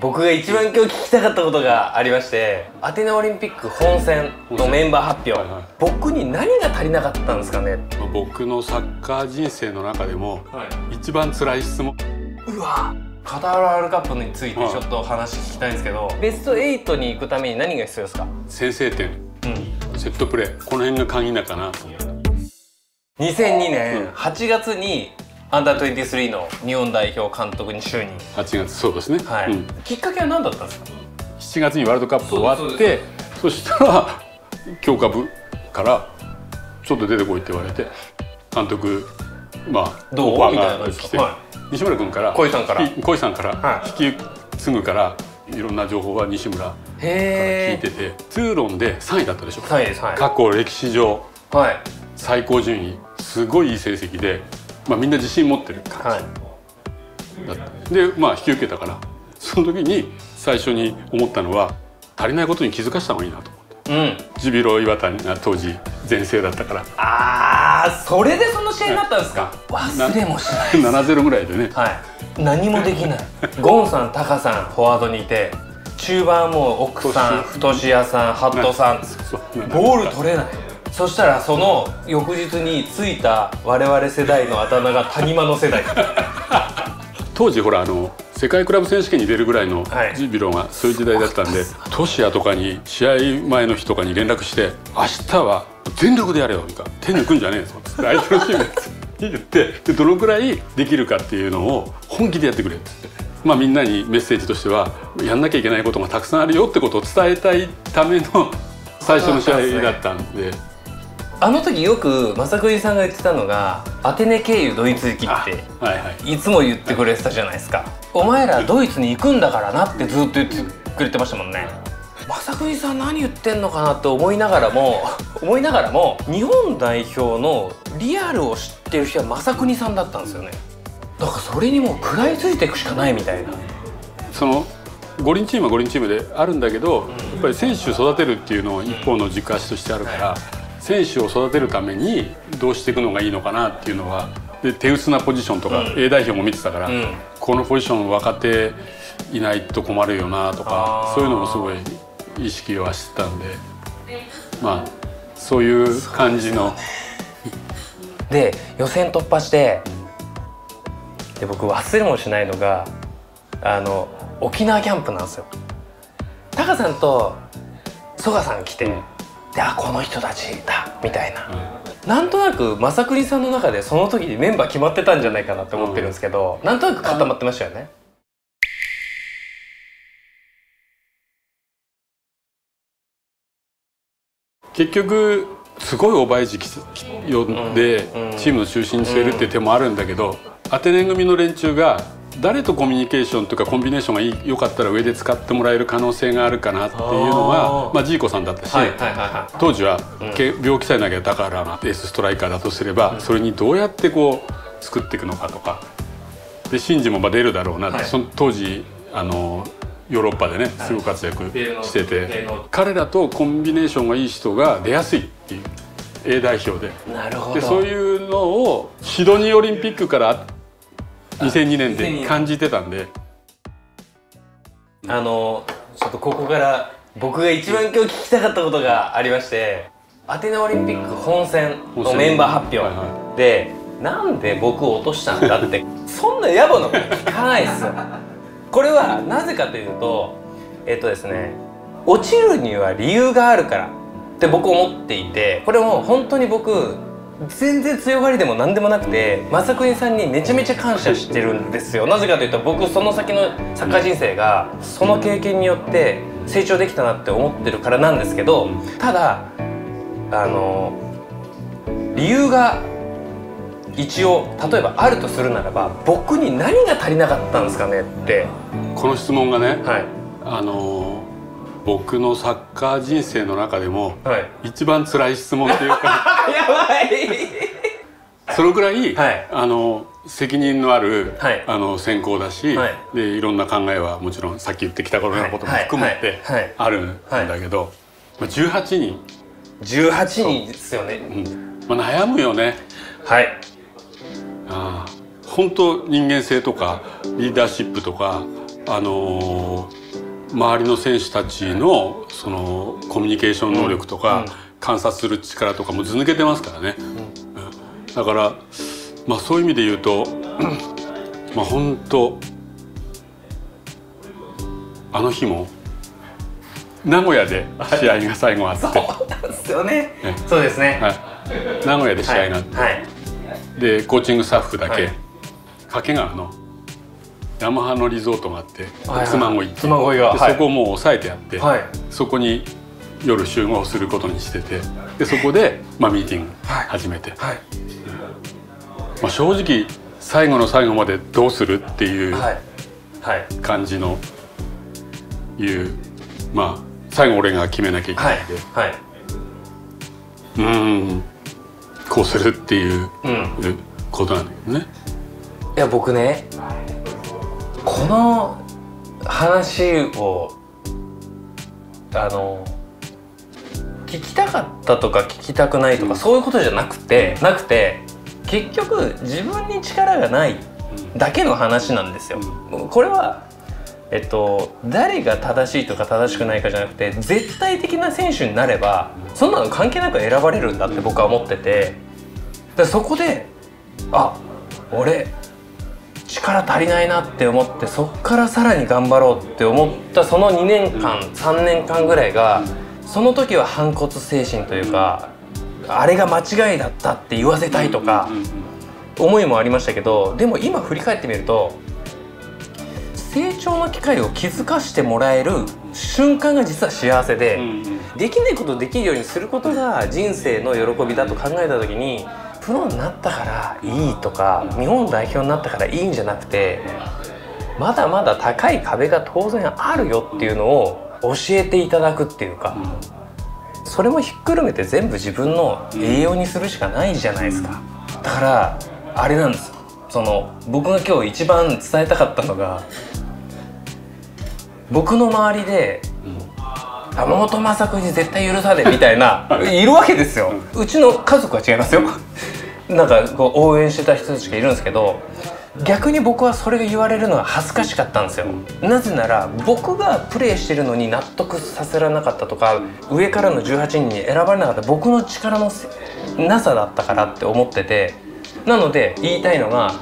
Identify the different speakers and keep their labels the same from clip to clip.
Speaker 1: 僕が一番今日聞きたかったことがありましてアテネオリンピック本戦のメンバー発表、
Speaker 2: はいはい。
Speaker 1: 僕に何が足りなかったんですかね？
Speaker 2: まあ僕のサッカー人生の中でも
Speaker 1: はい。
Speaker 2: 一番辛い質問。
Speaker 1: うわカタールワールドカップについてちょっと話聞きたいんですけど、ベスト8に行くために何が必要ですか？
Speaker 2: 先制点。
Speaker 1: うん。
Speaker 2: セットプレー。この辺が鍵だかな。と思って
Speaker 1: 2002年
Speaker 2: うん。
Speaker 1: 8月にアンダー23の日本代表監督に就任。
Speaker 2: 8月そうですね、
Speaker 1: はい、
Speaker 2: うん、
Speaker 1: きっかけは何だったんですか
Speaker 2: ？7月にワールドカップ終わってそしたら強化部からちょっと出てこいって言われて監督まあ
Speaker 1: どう？
Speaker 2: が来て、
Speaker 1: は
Speaker 2: 西村君から
Speaker 1: 小井さんから。
Speaker 2: ひ小井さんから
Speaker 1: はい。
Speaker 2: 引き継ぐからいろんな情報は西村から聞い
Speaker 1: へ
Speaker 2: てて通論で3位だったでしょ？
Speaker 1: はい。
Speaker 2: 過去歴史上
Speaker 1: はい。
Speaker 2: 最高順位すごいいい成績で、まあ、みんな自信持ってるだった、でまあ引き受けたから。その時に最初に思ったのは足りないことに気づかせた方がいいなと思って
Speaker 1: うん。
Speaker 2: ジュビロ磐田が当時全盛だったから。
Speaker 1: あーそれでその試合になったんですか？忘れもしない
Speaker 2: 7-0ぐらいでね。
Speaker 1: はい。何もできない。ゴンさんタカさんフォワードにいて中盤はもう奥さん太志屋さんハットさん。ボール取れないそしたらその翌日についた我々世代のあだ名が谷間の世代。
Speaker 2: 当時ほらあの世界クラブ選手権に出るぐらいの
Speaker 1: はい。
Speaker 2: ジュビロがそういう時代だったんでトシヤとかに試合前の日とかに連絡して「明日は全力でやれよ」みたいな。手抜くんじゃねえぞ」つって相手のチームに言ってでどのくらいできるかっていうのを本気でやってくれっつって。まあ、みんなにメッセージとしてはやんなきゃいけないことがたくさんあるよってことを伝えたいための最初の試合だったんで
Speaker 1: あの時よく正栗さんが言ってたのがアテネ経由ドイツ行き
Speaker 2: あ
Speaker 1: って
Speaker 2: はい
Speaker 1: つも言ってくれてたじゃないですか。お前らドイツに行くんだからなってずっと言ってくれてましたもんね。正栗さん何言ってんのかなって思いながらも 思いながらも日本代表のリアルを知ってる人は正栗さんだったんですよね。だからそれにもう食らいついていくしかないみたいな。
Speaker 2: その五輪チームは五輪チームであるんだけど、やっぱり選手を育てるっていうのは一方の軸足としてあるから、選手を育てるためにどうしていくのがいいのかなっていうのはで手薄なポジションとか、
Speaker 1: うん。
Speaker 2: A 代表も見てたから、
Speaker 1: うん。
Speaker 2: このポジション若手いないと困るよなとかそういうのもすごい意識はしてたんでまあそういう感じの
Speaker 1: で予選突破してで僕忘れもしないのがあの沖縄キャンプなんですよ。タカさんと曽我さん来て、
Speaker 2: うん
Speaker 1: であこの人たちだみたいな、なんとなく正栗さんの中でその時にメンバー決まってたんじゃないかなって思ってるんですけど、なんとなく固まってましたよね。
Speaker 2: 結局すごいオーバーエイジ呼んで
Speaker 1: うん。
Speaker 2: チームの中心に据えるっていう手もあるんだけど、アテネ組の連中が誰とコミュニケーションというかコンビネーションがいい良かったら上で使ってもらえる可能性があるかなっていうの
Speaker 1: あー。
Speaker 2: がまあ、ジーコさんだったし、当時は、病気さえなきゃだからがエースストライカーだとすれば、それにどうやってこう作っていくのかとか。でシンジもまあ出るだろうなって、
Speaker 1: はい。
Speaker 2: その当時あのヨーロッパでねすごい活躍してて、彼らとコンビネーションがいい人が出やすいっていう A 代表で。
Speaker 1: いなるほど。
Speaker 2: でそういうのをシドニーオリンピックから2002年
Speaker 1: 2002
Speaker 2: で
Speaker 1: 年。
Speaker 2: 感じてたんで。
Speaker 1: あのちょっとここから僕が一番今日聞きたかったことがありましてアテネオリンピック本戦のメンバー発表。
Speaker 2: はいは
Speaker 1: でなんで僕を落としたんだって そんな野暮なこと聞かないですよ。これはなぜかというとえっとですね落ちるには理由があるからって僕思っていてこれも本当に僕全然強がりでも何でもなくて正邦さんにめちゃめちゃ感謝してるんですよ。なぜかというと僕その先のサッカー人生がその経験によって成長できたなって思ってるからなんですけどただあの理由が一応例えばあるとするならば僕に何が足りなかったんですかねって。
Speaker 2: この質問がね
Speaker 1: はい。
Speaker 2: あの僕のサッカー人生の中でも
Speaker 1: はい。
Speaker 2: 一番辛い質問っていうか
Speaker 1: ばい。
Speaker 2: そのぐらい、
Speaker 1: はい。
Speaker 2: あの責任のある、
Speaker 1: はい。
Speaker 2: あの選考だし、
Speaker 1: はい。
Speaker 2: でいろんな考えはもちろんさっき言ってきたことのことも含めてあるんだけど、まあ、18人、
Speaker 1: 18人ですよね。
Speaker 2: うん。まあ、悩むよね。
Speaker 1: はい。
Speaker 2: ああ本当人間性とかリーダーシップとかあのー周りの選手たちのそのコミュニケーション能力とか、
Speaker 1: うん。うん
Speaker 2: 観察する力とかもず抜けてますからね、うん。だから、まあ、そういう意味で言うと まあ本当あの日も名古屋で試合が最後あって、
Speaker 1: そうなんですよね。
Speaker 2: え
Speaker 1: そうですね。
Speaker 2: はい、名古屋で試合があって、
Speaker 1: はい。
Speaker 2: でコーチングスタッフだけ、
Speaker 1: はい。
Speaker 2: 掛川のヤマハのリゾートがあって
Speaker 1: はいはい
Speaker 2: 妻恋
Speaker 1: 妻恋が
Speaker 2: そこをもう抑えてやって、
Speaker 1: はい。
Speaker 2: そこに夜集合することにしててでそこで、まあ、ミーティング
Speaker 1: はい。
Speaker 2: 始めて、
Speaker 1: はい。
Speaker 2: まあ、正直最後の最後までどうするっていう
Speaker 1: はい。はい。
Speaker 2: 感じのいうまあ最後俺が決めなきゃいけ
Speaker 1: は
Speaker 2: ないいんで、
Speaker 1: はい。
Speaker 2: うん。こうするっていう
Speaker 1: うん。
Speaker 2: ことなんだけどね。
Speaker 1: いや僕ねこの話をあの聞きたかったとか聞きたくないとか、そういうことじゃなくてなくて結局自分に力がないだけの話なんですよ。これはえっと、誰が正しいとか正しくないかじゃなくて絶対的な選手になればそんなの関係なく選ばれるんだって僕は思ってて。でそこであ俺力足りないなって思ってそっからさらに頑張ろうって思ったその2年間3年間ぐらいがその時は反骨精神というかあれが間違いだったって言わせたいとか思いもありましたけどでも今振り返ってみると成長の機会を気づかしてもらえる瞬間が実は幸せで。できないことをできるようにすることが人生の喜びだと考えた時にプロになったからいいとか日本代表になったからいいんじゃなくてまだまだ高い壁が当然あるよっていうのを教えていただくっていうかそれもひっくるめて全部自分の栄養にするしかないじゃないですか。だからあれなんですその僕が今日一番伝えたかったのが僕の周りで山本昌君に絶対許さねえみたいな いるわけですよ。うちの家族は違いますよ。なんかこう応援してた人たちがいるんですけど逆に僕はそれが言われるのが恥ずかしかったんですよ。なぜなら僕がプレーしてるのに納得させられなかったとか上からの18人に選ばれなかった僕の力のせなさだったからって思っててなので言いたいのが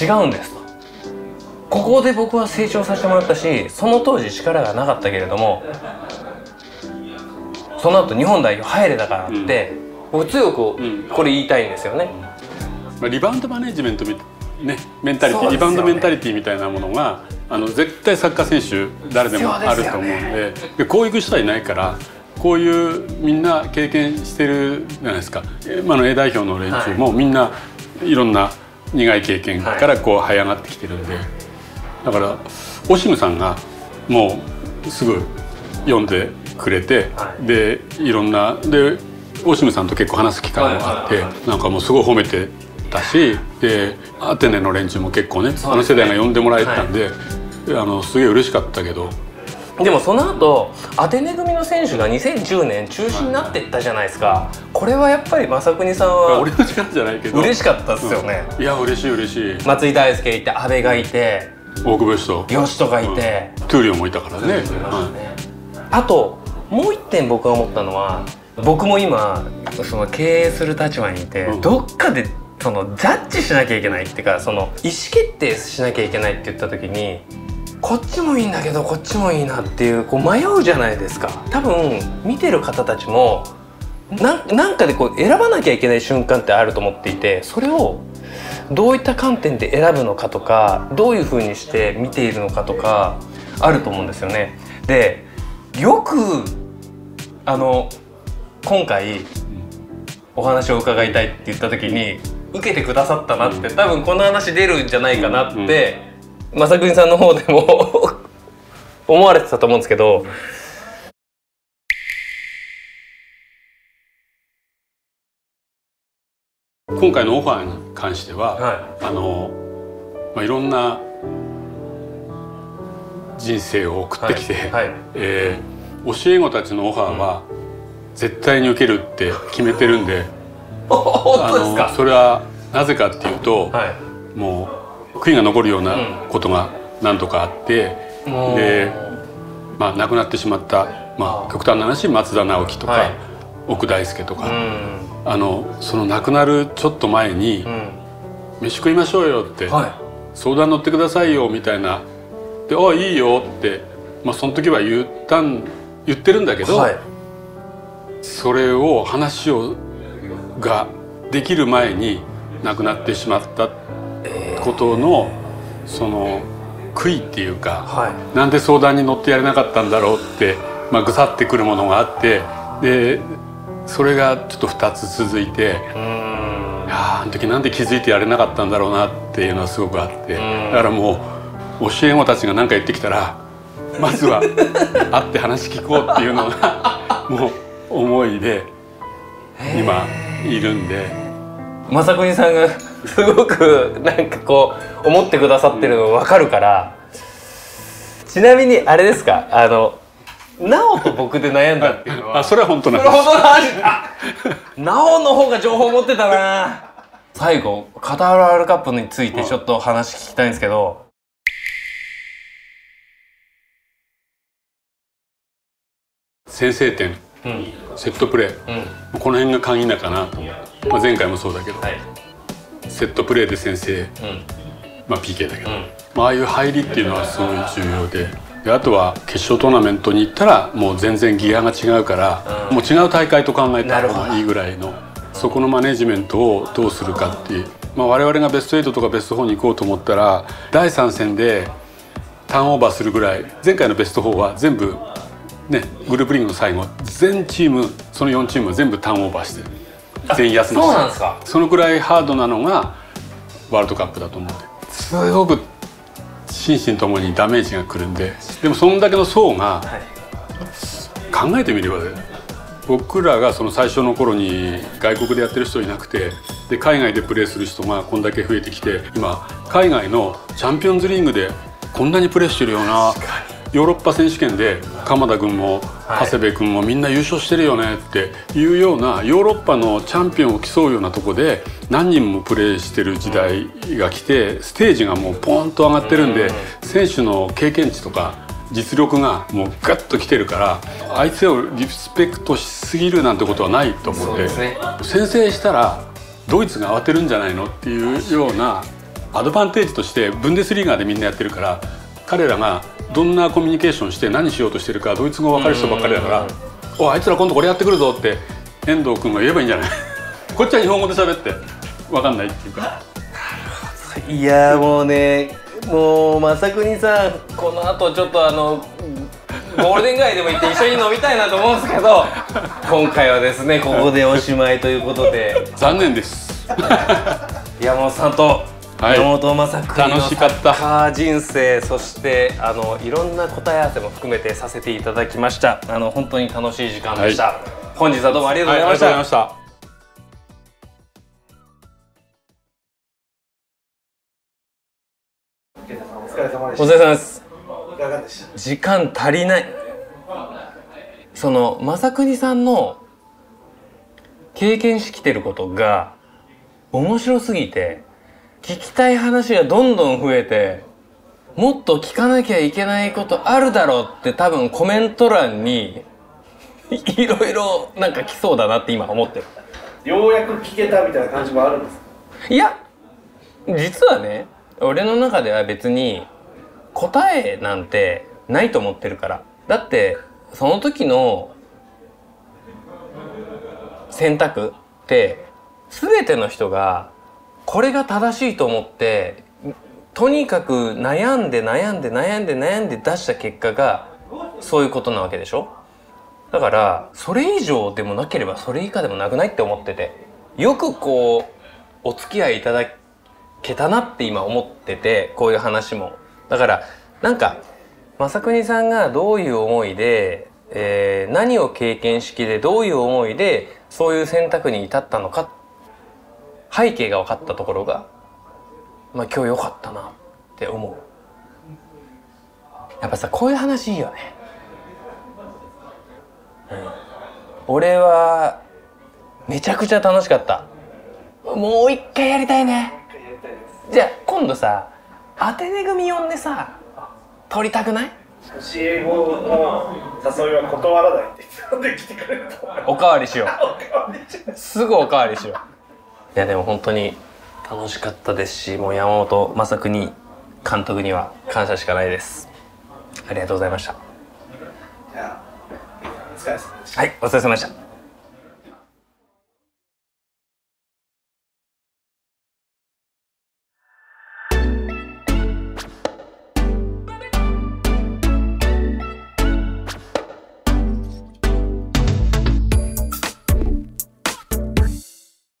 Speaker 1: 違うんですと。ここで僕は成長させてもらったしその当時力がなかったけれどもその後日本代表入れたからって、僕強く
Speaker 2: ん
Speaker 1: これ言いたいんですよね。
Speaker 2: まあ、リバウンドマネジメントみねメンタリティ、
Speaker 1: ね。
Speaker 2: リバウンドメンタリティみたいなものがあの絶対サッカー選手誰でもあると思うんででこういう人はいないからこういうみんな経験してるじゃないですか。今の A 代表の連中もみんないろんな苦い経験からこう這い上がってきてるんで。だからオシムさんがもうすぐ読んでくれて、
Speaker 1: はい。
Speaker 2: でいろんなでオシムさんと結構話す機会もあって、
Speaker 1: はいはい。
Speaker 2: なんかもうすごい褒めてたしでアテネの連中も結構ね
Speaker 1: ね。
Speaker 2: あの世代が呼んでもらえてたんで、あのすげえ嬉しかったけど。
Speaker 1: でもその後アテネ組の選手が2010年中止になっていったじゃないですか。これはやっぱり正邦さんは
Speaker 2: 俺の力じゃないけど。
Speaker 1: 嬉しかったですよね、
Speaker 2: いや嬉しい嬉しい。
Speaker 1: 松井大輔いて阿部がいて。
Speaker 2: 大久保嘉人。
Speaker 1: 吉人がいて、
Speaker 2: トゥーリオもいたからね。
Speaker 1: いましたね。あともう一点僕が思ったのは僕も今その経営する立場にいて、
Speaker 2: うん。
Speaker 1: どっかでそのジャッジしなきゃいけないっていうかその意思決定しなきゃいけないって言った時にこっちもいいんだけどこっちもいいなっていうこう迷うじゃないですか多分見てる方たちもなんなんかでこう選ばなきゃいけない瞬間ってあると思っていてそれをどういった観点で選ぶのかとかどういうふうにして見ているのかとかあると思うんですよね。でよくあの今回お話を伺いたいって言った時に受けてくださったなって多分この話出るんじゃないかなって正邦さんの方でも 思われてたと思うんですけど。
Speaker 2: 今回のオファーに関しては、
Speaker 1: は
Speaker 2: あの、まあ、いろんな人生を送ってきて、
Speaker 1: はい。はい。
Speaker 2: えー教え子たちのオファーは絶対に受けるって決めてるんで、
Speaker 1: 本当ですか？
Speaker 2: それはなぜかっていうと、
Speaker 1: はい。
Speaker 2: もう悔いが残るようなことが何度かあって
Speaker 1: もう
Speaker 2: で、まあ、亡くなってしまった、まあ、極端な話松田直樹とか、
Speaker 1: はい。
Speaker 2: 奥大輔とか、
Speaker 1: うん。
Speaker 2: あのその亡くなるちょっと前に
Speaker 1: うん「
Speaker 2: 飯食いましょうよ」って、
Speaker 1: は
Speaker 2: 相談乗ってくださいよみたいな「であいいよ」って、まあ、その時は言ったん言ってるんだけど、それを話をができる前に亡くなってしまったことのその悔いっていうか、
Speaker 1: はい。
Speaker 2: なんで相談に乗ってやれなかったんだろうって、まあ、ぐさってくるものがあってでそれがちょっと2つ続いて。
Speaker 1: うん。
Speaker 2: いやーあの時なんで気づいてやれなかったんだろうなっていうのはすごくあって
Speaker 1: ん。
Speaker 2: だからもう教え子たちが何か言ってきたらまずは会って話聞こうっていうのがもう思いで今いるんで。
Speaker 1: 正邦さんが すごくなんかこう思ってくださってるの分かるから。ちなみにあれですか？あのなおと僕で悩んだっていうのは。
Speaker 2: あそれは本当なんです。
Speaker 1: ななおの方が情報持ってたな。最後カタールワールドカップについてちょっと話聞きたいんですけど。
Speaker 2: 先制点。
Speaker 1: うん
Speaker 2: セットプレー
Speaker 1: うん。
Speaker 2: この辺が鍵なかなと思って、まあ、前回もそうだけど、
Speaker 1: はい。
Speaker 2: セットプレーで先制、
Speaker 1: うん。
Speaker 2: まあ、PK だけど、
Speaker 1: うん。
Speaker 2: まあああいう入りっていうのはすごい重要で。であとは決勝トーナメントに行ったらもう全然ギアが違うから、
Speaker 1: うん。
Speaker 2: もう違う大会と考えた方がいいぐらいのそこのマネジメントをどうするかっていう、まあ、我々がベスト8とかベスト4に行こうと思ったら第3戦でターンオーバーするぐらい前回のベスト4は全部ねグループリーグの最後全チームその4チームは全部ターンオーバーしてる全員休
Speaker 1: んですか？
Speaker 2: そのくらいハードなのがワールドカップだと思って。すごく心身ともにダメージがくるんででもそんだけの層が
Speaker 1: はい
Speaker 2: 考えてみればね僕らがその最初の頃に外国でやってる人いなくてで海外でプレーする人がこんだけ増えてきて今海外のチャンピオンズリーグでこんなにプレーしてるようなヨーロッパ選手権で鎌田君も
Speaker 1: はい
Speaker 2: 長谷部君もみんな優勝してるよねっていうようなヨーロッパのチャンピオンを競うようなとこで何人もプレーしてる時代が来てステージがもうポンと上がってるんで選手の経験値とか実力がもうガッときてるから相手をリスペクトしすぎるなんてことはないと思って先制したらドイツが慌てるんじゃないのっていうようなアドバンテージとしてブンデスリーガーでみんなやってるから彼らがどんなコミュニケーションして何しようとしてるかドイツ語分かる人ばっかりだから「おいあいつら今度これやってくるぞ」って遠藤君が言えばいいんじゃない？こっちは日本語で喋って分かんないっていうか。
Speaker 1: いやーもうねもう正邦さんこの後ちょっとあのゴールデン街でも行って一緒に飲みたいなと思うんですけど 今回はですねここでおしまいということで。
Speaker 2: 残念です。
Speaker 1: 山本さんと
Speaker 2: はい。
Speaker 1: 山本正邦の
Speaker 2: 楽しかった。
Speaker 1: サッカー人生そしてあのいろんな答え合わせも含めてさせていただきました。あの本当に楽しい時間でした、本日はどうもありがとうございました、
Speaker 2: はいありがとうございました。
Speaker 3: お疲れ様で
Speaker 1: お
Speaker 3: し
Speaker 1: 疲れ様です。時間足りない。その正邦さんの経験してきてることが面白すぎて聞きたい話がどんどん増えてもっと聞かなきゃいけないことあるだろうって多分コメント欄に いろいろなんか来そうだなって今思ってる。
Speaker 3: ようやく聞けたみたいな感じもあるんですか？
Speaker 1: いや実はね俺の中では別に答えなんてないと思ってるから。だってその時の選択って全ての人がこれが正しいと思ってとにかく悩んで悩んで悩んで悩んで出した結果がそういうことなわけでしょ？だからそれ以上でもなければそれ以下でもなくないって思っててよくこうお付き合いいただけたなって今思っててこういう話も。だからなんか正邦さんがどういう思いで、えー何を経験式でどういう思いでそういう選択に至ったのか背景が分かったところがまあ今日良かったなって思う。やっぱさこういう話いいよね。俺はめちゃくちゃ楽しかった。もう一回やりたいね。じゃあ今度さアテネ組呼んでさ取りたくない？
Speaker 3: 教え子の誘いは断らないって言って来てくれると思う。
Speaker 1: おかわりしよう。すぐおかわりしよういやでも本当に楽しかったですしもう山本昌邦監督には感謝しかないです。ありがとうございま
Speaker 3: した。
Speaker 1: はいお疲れ様でした